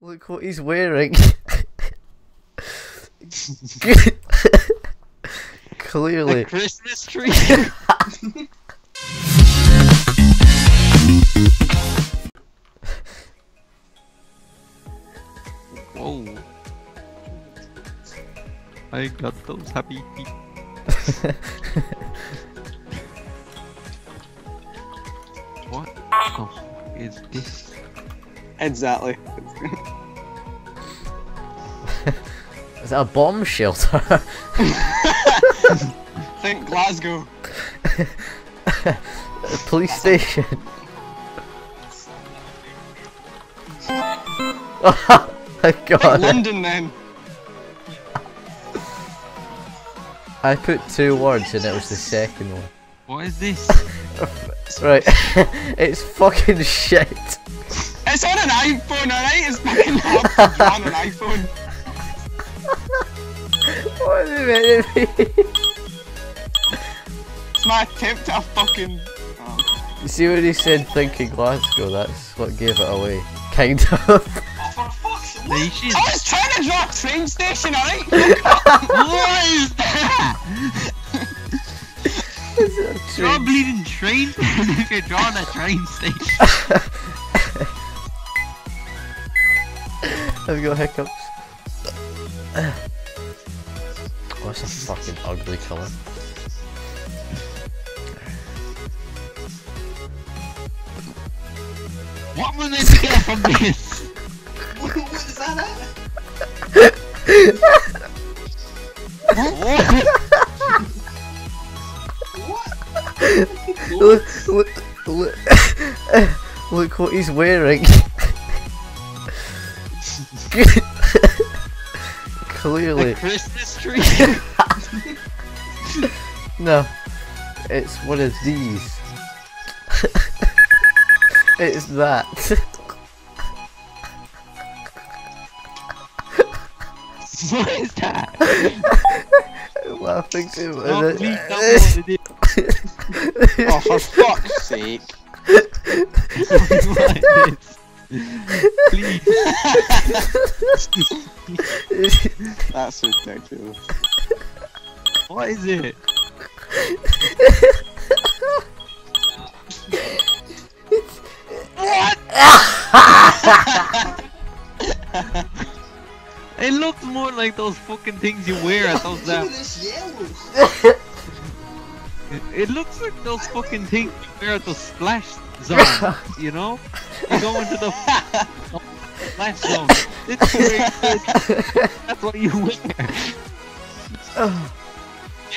Look what he's wearing. Clearly. A Christmas tree. Whoa. I got those happy feet. what? Oh, is this? Exactly. Is that a bomb shelter? Think Glasgow. police station? oh my Think god. London then. I put two words and it was the second one. What is this? Right. it's fucking shit. It's on an iPhone, alright? It's fucking hard to draw on an iPhone. What is it meant to be? It's my attempt at a fucking. Oh. You see what he said thinking Glasgow, that's what gave it away. Kind of. Oh, for fuck's sake. I was trying to draw a train station, alright? what is that? Draw a bleeding train if you're drawing a train station. I've got hiccups. It's a fucking ugly colour. What am I meant to get from this? what is that What? Look, look, look, look what he's wearing. Clearly, no. It's one of these. it's that. what is that? Laughing too Oh, much. please tell me what it is. Oh, for fuck's sake. What is this? Please. That's ridiculous. What is it? What? it looks more like those fucking things you wear at those. This yellow. it, looks like those fucking things you wear at the splash zone. You know, you go into the splash zone. It's weird. That's what you wear.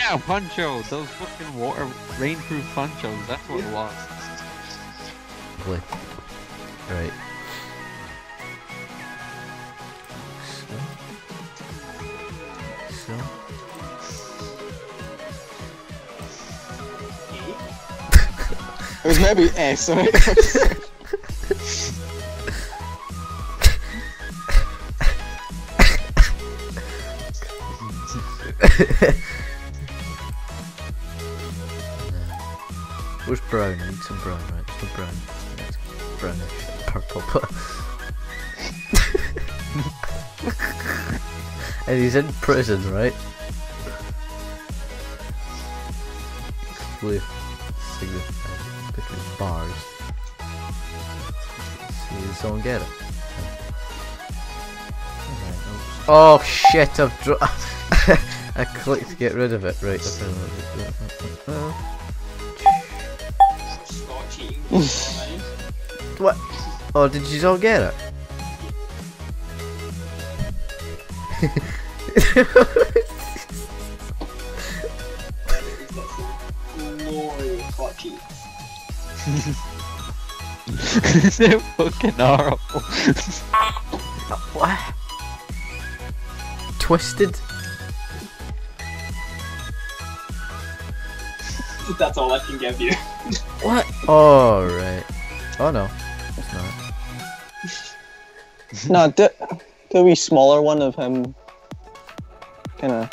Yeah, poncho. Those fucking water rainproof ponchos. That's what it was. Lovely. Right. So. So. It was maybe eh, sorry. Where's brown? I need some brown, right? Some brown. That's brownish. Purple. and he's in prison, right? With significant between bars. See, did someone get it? Oh shit, I've dro- I clicked to get rid of it, right. Okay. What? Oh, did you all get it? They're fucking horrible. what? Twisted? That's all I can give you. What? Oh, right. Oh no. It's not. no, do, do a wee smaller one of him. Kinda.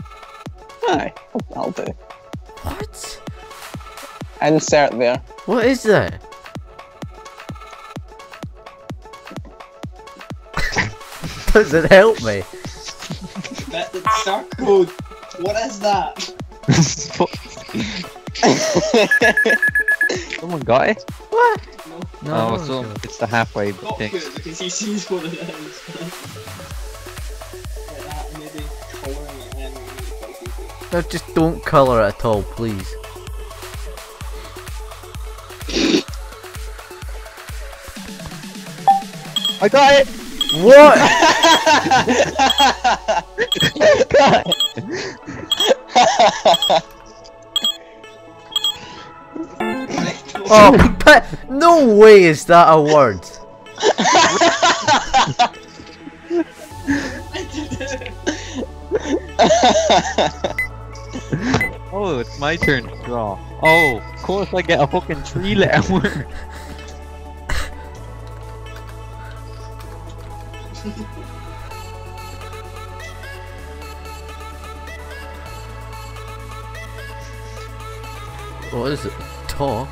Aye, I'll, I'll do. What? Insert there. What is that? Does it help me. That, that's dark code. What is that? Someone got it? What? No, No, oh, it's so it's the halfway not thing. good because he sees what it is. yeah, that maybe colouring it in. no, just don't colour it at all, please. I got it! What? oh, but no way is that a word. Oh, it's my turn to draw. Oh, of course I get a fucking tree letter word. What is it? Talk?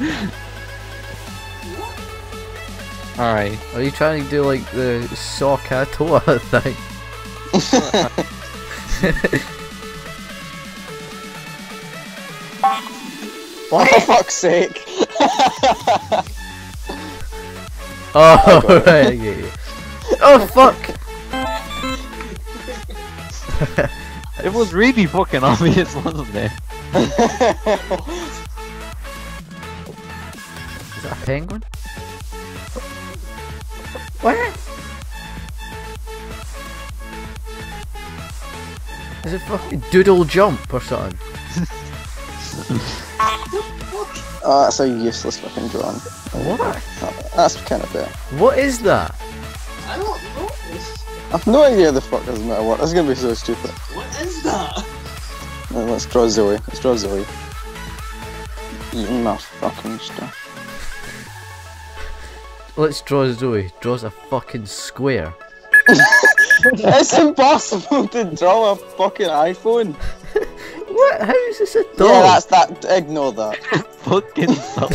Alright. Are you trying to do like the Sockatoa thing? Oh, for fuck's sake. Oh, right, I get you. Oh, fuck! It was really fucking obvious, wasn't it? Is that a penguin? What? Is it fucking doodle jump or something? Oh, that's a useless fucking drawing. What? That's kind of bad. What is that? I don't know. This. I've no idea the fuck doesn't matter what. This is gonna be so stupid. What is that? Let's draw Zoe. Let's draw Zoe. Eating my fucking stuff. Let's draw Zoe. Draws a fucking square. it's impossible to draw a fucking iPhone. What? How is this a dog? Yeah, that's that. Ignore that. Fucking stuff.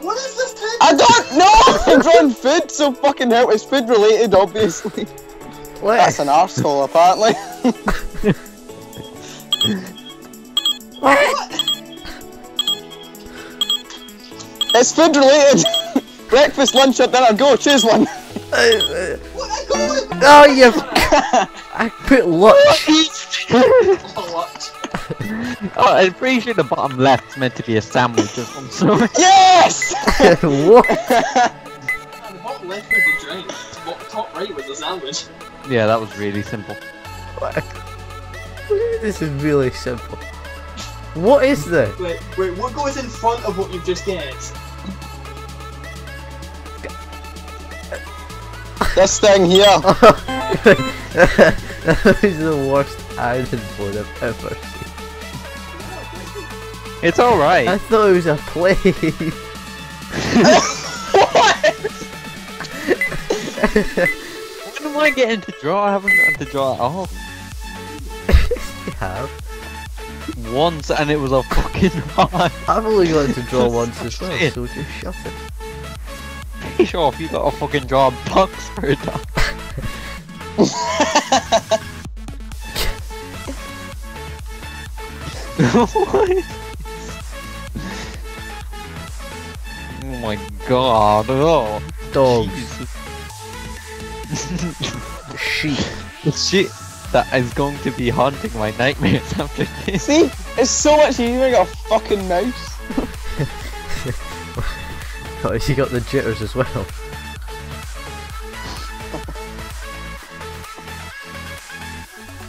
What is this thing? I don't know! I'm drawing food, so fucking hell. It's food related, obviously. What? That's an arsehole, apparently. what? It's food related! Breakfast, lunch, or dinner, go, choose one! What I go with? Oh, you! I put lunch. Oh, what? oh, I'm pretty sure the bottom left's meant to be a sandwich or some sort. Yes! what? The bottom left was a drink. The top right was a sandwich. Yeah, that was really simple. This is really simple. What is this? Wait, wait, what goes in front of what you've just guessed? this thing here. that is the worst iron board I've ever seen. It's alright. I thought it was a play. When am I getting to draw? I haven't gotten to draw at all. you have. Once, and it was a fucking hard. I've only got to draw once as well, Shit. so just shut it. Sure if you got a fucking draw box for a dog. what? Oh my god, oh. Sheep. The shit that is going to be haunting my nightmares after this. See? It's so much easier to got a fucking mouse. Oh, you got the jitters as well.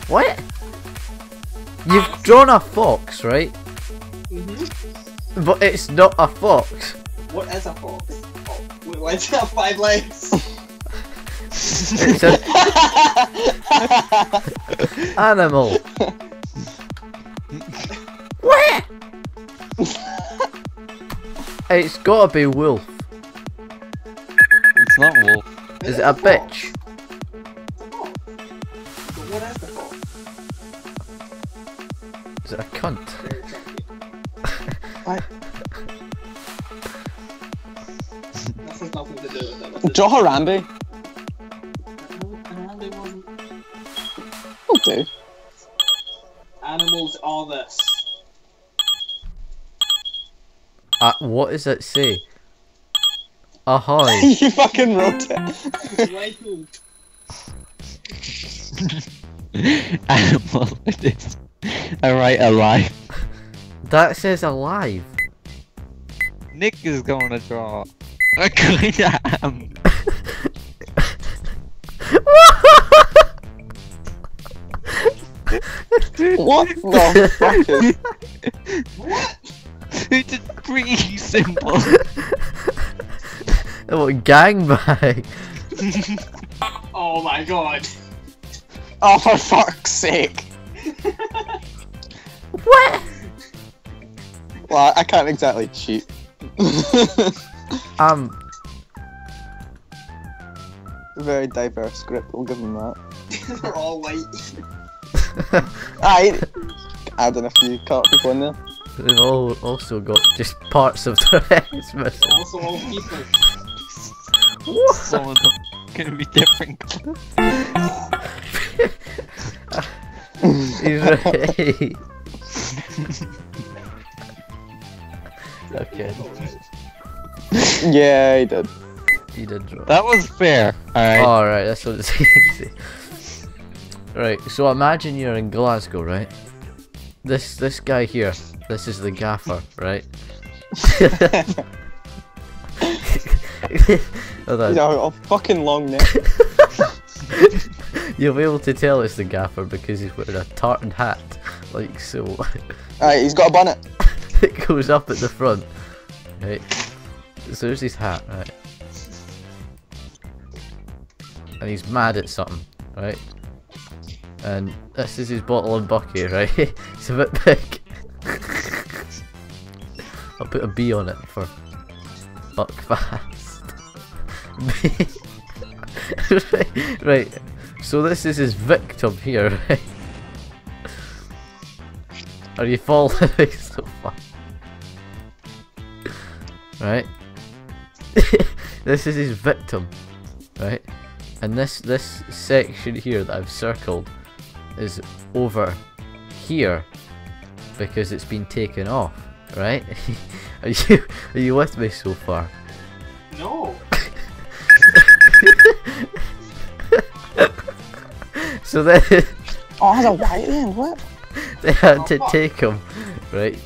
What? You've drawn a fox, right? Mm-hmm. But it's not a fox. What is a fox? Oh, wait, why does it have five legs? It's an animal. It's gotta be wolf. It's not wolf. Is it a bitch? A fox. But what is the fox? Is it a cunt? Very tricky. has nothing to do with it. This Draw Harambe. Harambe wasn't. Will do. Animals are this. Uh, what does it say? Ahoy. you fucking wrote it. Michael. Animal it is. Alright, alive. That says alive. Nick is going to draw. I kinda am. what the fuck is... It's pretty simple. Oh, gangbang. Oh my god. Oh, for fuck's sake. What? Well, I can't exactly cheat. Um, Very diverse script, we'll give them that. They're all white. Aye. Adding a few colour people in there. They've all also got just parts of their heads missing. Also all people. Some of them gonna be different. He's right. okay, Yeah, he did. he did draw. That was fair. Alright. Alright, that's what it's easy. Right, so imagine you're in Glasgow, right? This this guy here, this is the gaffer, right? Hold on. You know, a fucking long neck. You'll be able to tell it's the gaffer because he's wearing a tartan hat, like so. Aye, he's got a bonnet. it goes up at the front, right? So there's his hat, right? And he's mad at something, right? And this is his bottle and bucket, right? it's a bit big. I'll put a B on it for fuck fast. B. right, right. So this is his victim here, right? Are you falling so far? Right? this is his victim, right? And this this section here that I've circled is over here because it's been taken off, right? are you are you with me so far? No. So then Oh, it has a white end, what? they had Oh, to take him, right,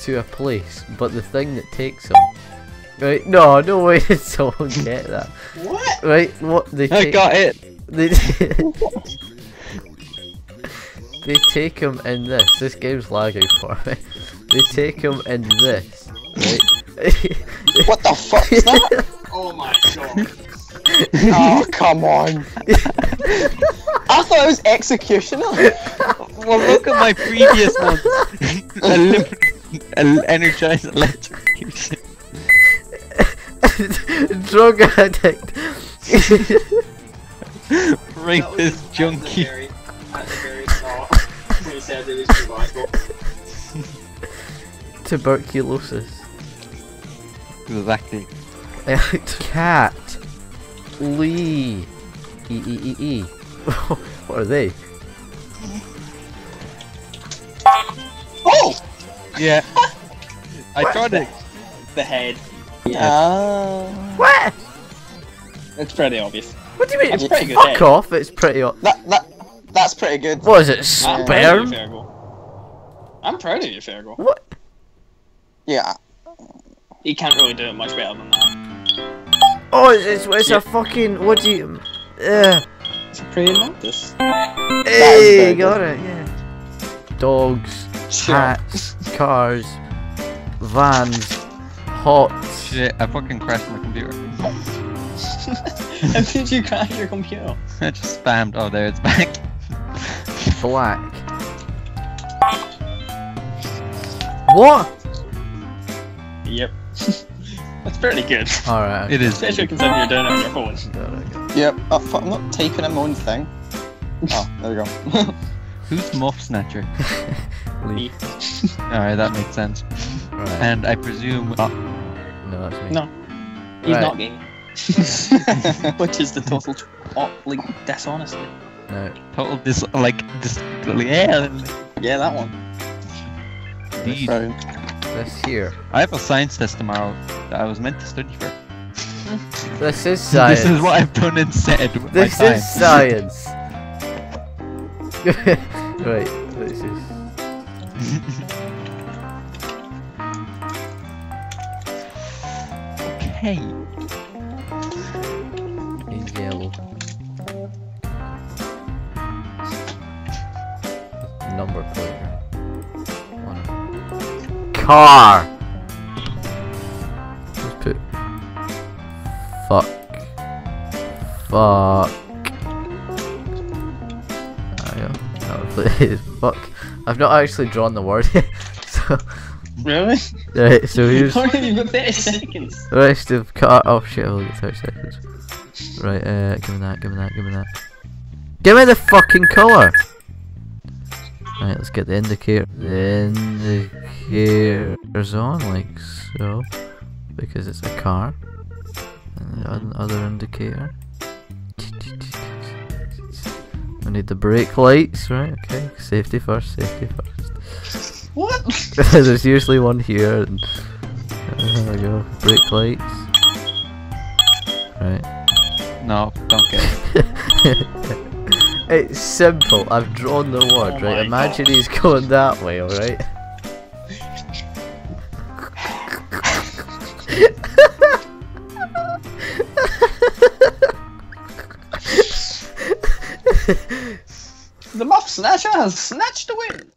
to a place, but the thing that takes him, right? No, no way did someone get that. What? Right? What they I take? got it. They, they take him in this. This game's lagging for me. They take him in this, right? What the fuck is that? Oh my god. oh, come on. I thought it was Executioner. Well, look at my previous one. Elim- el- energized electrocution. Drug addict. Rape That was this at the junkie. Tuberculosis. Exactly. Cat. Lee. E E E E. what are they? Oh! Yeah. I tried it. The head. Ah. What? It's pretty obvious. What do you mean? It's pretty good, Fuck off! It's pretty. o- That, that, that's pretty good. What is it? I'm proud of you, Sperm? Fergal. I'm proud of you, Fergal. What? Yeah. He can't really do it much better than that. Oh, it's it's, it's a fucking. What do you? Uh, It's a praying mantis. hey, very got it. Yeah. Dogs, Sure. hats, cars, vans, hots. Shit, I fucking crashed my computer. How did you crash your computer? I just spammed. Oh, there it's back. black. What? Yep. That's pretty good. Alright. It is. Especially considering you're doing it on your phone. Yep. Oh, fuck, I'm not taking in my own thing. Oh, there we go. Who's Muff Snatcher? Lee. Alright, that makes sense. Right. And I presume. Uh, No, that's me. No. He's Right. not gay. Which is the total tr- oh, like dishonesty. No. Total dis like dis yeah. Yeah, that one. Indeed. Right. This here. I have a science test tomorrow that I was meant to study for. This is science. This is what I've done instead This is science. right. This is. Okay. Car. Just put. Fuck. Fuck. Ah, yeah. Number plate is fuck. I've not actually drawn the word yet. so, Really? right, so here's. Already you've got 30 seconds. The rest of car. Oh shit! I'll get thirty seconds. Right, uh, give me that. Give me that. Give me that. Give me the fucking color. Right, let's get the indicator. The indicator's on like so, because it's a car. And the other indicator. We need the brake lights, right? Okay, safety first. Safety first. What? There's usually one here. And, uh, there we go. Brake lights. Right. No, don't get it. It's simple. I've drawn the word, Oh right? Imagine God. he's going that way, alright? The muff snatcher has snatched the win.